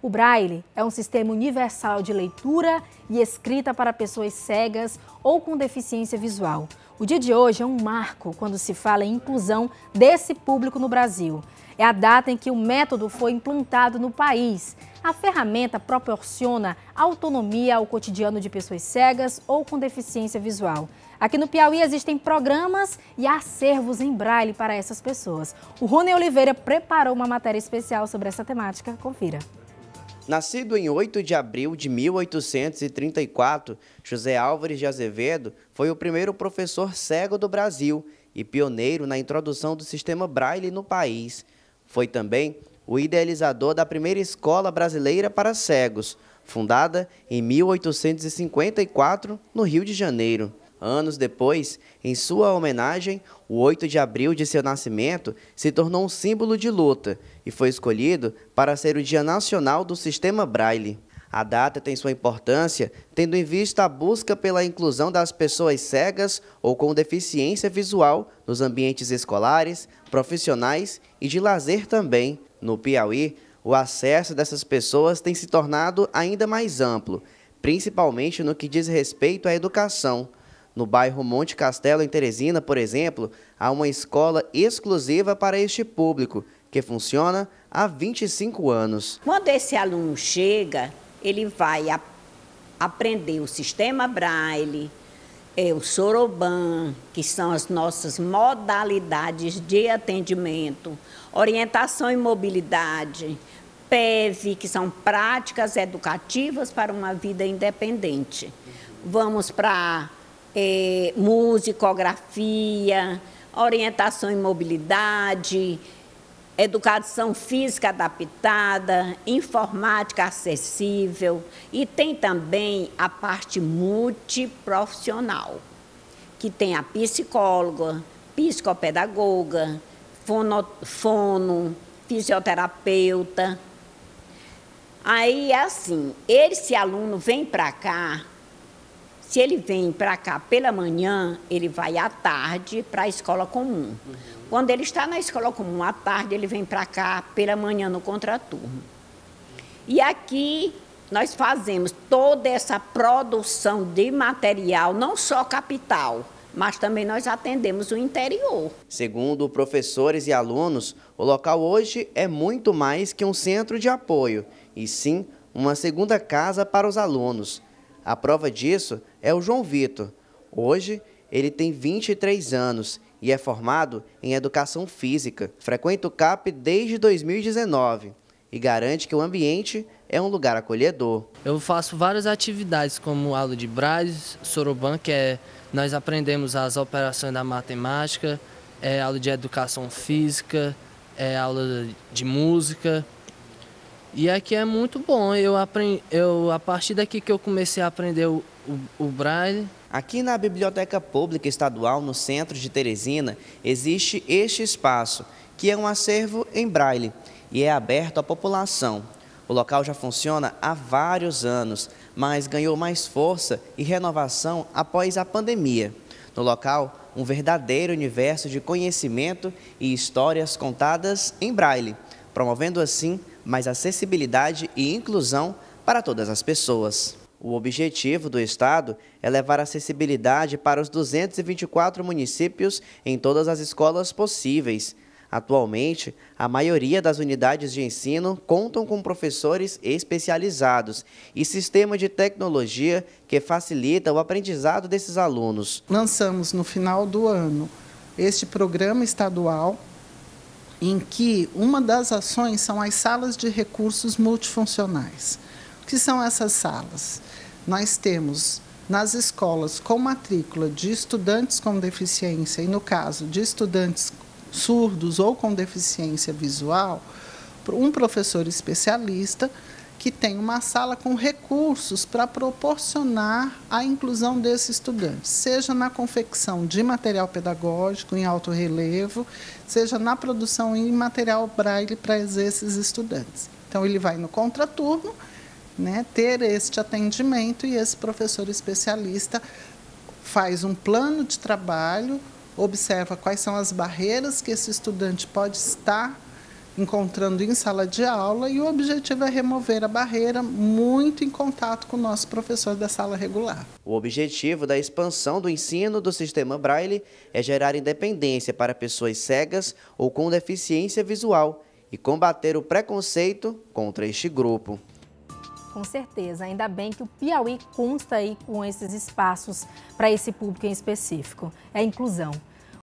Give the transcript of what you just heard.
O Braille é um sistema universal de leitura e escrita para pessoas cegas ou com deficiência visual. O dia de hoje é um marco quando se fala em inclusão desse público no Brasil. É a data em que o método foi implantado no país. A ferramenta proporciona autonomia ao cotidiano de pessoas cegas ou com deficiência visual. Aqui no Piauí existem programas e acervos em braille para essas pessoas. O Rony Oliveira preparou uma matéria especial sobre essa temática. Confira. Nascido em 8 de abril de 1834, José Álvares de Azevedo foi o primeiro professor cego do Brasil e pioneiro na introdução do sistema Braille no país. Foi também o idealizador da primeira escola brasileira para cegos, fundada em 1854 no Rio de Janeiro. Anos depois, em sua homenagem, o 8 de abril de seu nascimento se tornou um símbolo de luta e foi escolhido para ser o Dia Nacional do Sistema Braille. A data tem sua importância, tendo em vista a busca pela inclusão das pessoas cegas ou com deficiência visual nos ambientes escolares, profissionais e de lazer também. No Piauí, o acesso dessas pessoas tem se tornado ainda mais amplo, principalmente no que diz respeito à educação. No bairro Monte Castelo, em Teresina, por exemplo, há uma escola exclusiva para este público, que funciona há 25 anos. Quando esse aluno chega, ele vai a, aprender o sistema Braille, é, o Soroban, que são as nossas modalidades de atendimento, orientação e mobilidade, PEV, que são práticas educativas para uma vida independente. Vamos para é, musicografia, orientação em mobilidade, educação física adaptada, informática acessível e tem também a parte multiprofissional, que tem a psicóloga, psicopedagoga, fono, fono fisioterapeuta. Aí assim, esse aluno vem para cá se ele vem para cá pela manhã, ele vai à tarde para a escola comum. Uhum. Quando ele está na escola comum à tarde, ele vem para cá pela manhã no contraturno. E aqui nós fazemos toda essa produção de material, não só capital, mas também nós atendemos o interior. Segundo professores e alunos, o local hoje é muito mais que um centro de apoio, e sim uma segunda casa para os alunos. A prova disso é o João Vitor. Hoje, ele tem 23 anos e é formado em Educação Física. Frequenta o CAP desde 2019 e garante que o ambiente é um lugar acolhedor. Eu faço várias atividades, como aula de Braille, Soroban, que é nós aprendemos as operações da matemática, é aula de educação física, é aula de música, e aqui é muito bom. Eu aprendi, eu, a partir daqui que eu comecei a aprender o, o, o braille. Aqui na Biblioteca Pública Estadual, no centro de Teresina, existe este espaço, que é um acervo em braille e é aberto à população. O local já funciona há vários anos, mas ganhou mais força e renovação após a pandemia. No local, um verdadeiro universo de conhecimento e histórias contadas em braille, promovendo assim mais acessibilidade e inclusão para todas as pessoas. O objetivo do Estado é levar acessibilidade para os 224 municípios em todas as escolas possíveis. Atualmente, a maioria das unidades de ensino contam com professores especializados e sistema de tecnologia que facilita o aprendizado desses alunos. Lançamos no final do ano este programa estadual em que uma das ações são as salas de recursos multifuncionais. O que são essas salas? Nós temos nas escolas com matrícula de estudantes com deficiência, e no caso de estudantes surdos ou com deficiência visual, um professor especialista que tem uma sala com recursos para proporcionar a inclusão desses estudantes, seja na confecção de material pedagógico em alto relevo, seja na produção em material braille para esses estudantes. Então, ele vai no contraturno, né, ter este atendimento e esse professor especialista faz um plano de trabalho, observa quais são as barreiras que esse estudante pode estar encontrando em sala de aula e o objetivo é remover a barreira muito em contato com o nosso professor da sala regular. O objetivo da expansão do ensino do sistema Braille é gerar independência para pessoas cegas ou com deficiência visual e combater o preconceito contra este grupo. Com certeza, ainda bem que o Piauí consta aí com esses espaços para esse público em específico. É inclusão.